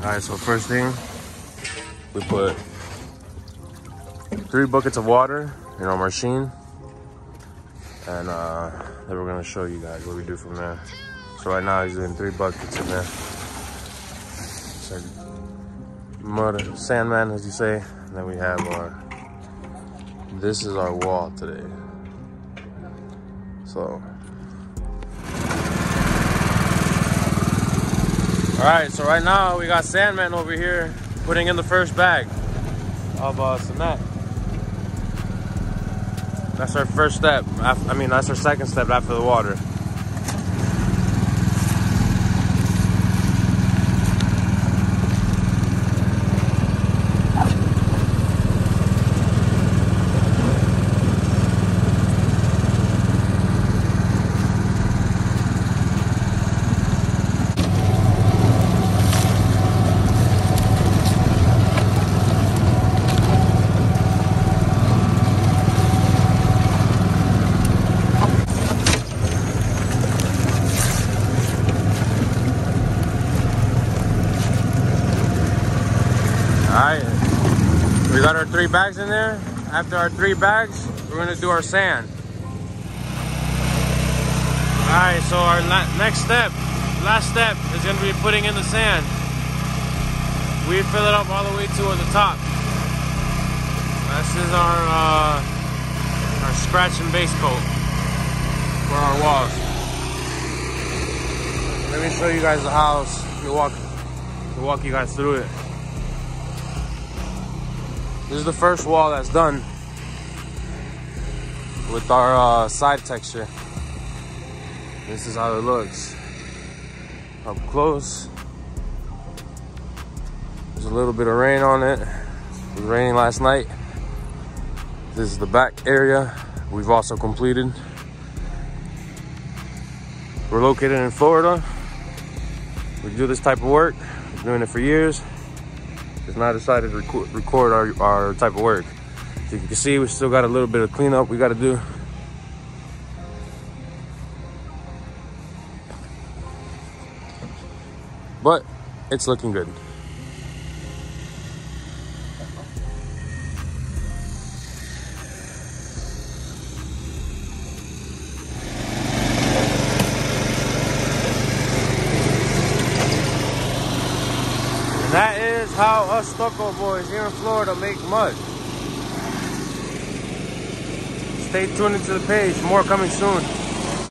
All right, so first thing, we put three buckets of water in our machine. And uh, then we're gonna show you guys what we do from there. So right now he's in three buckets in there. So mud, sandman, as you say. And then we have our, this is our wall today. So. All right, so right now we got Sandman over here putting in the first bag of uh, cement. That's our first step. I mean, that's our second step after the water. We got our three bags in there. After our three bags, we're gonna do our sand. All right, so our next step, last step, is gonna be putting in the sand. We fill it up all the way to the top. This is our uh, our scratch and base coat for our walls. Let me show you guys the house. We'll walk, we'll walk you guys through it. This is the first wall that's done with our uh, side texture. This is how it looks up close. There's a little bit of rain on it. It was raining last night. This is the back area we've also completed. We're located in Florida. We do this type of work. We're doing it for years has not decided to record, record our, our type of work. You can see, we still got a little bit of cleanup we got to do. But it's looking good. How us stucco boys here in Florida make mud. Stay tuned into the page. More coming soon.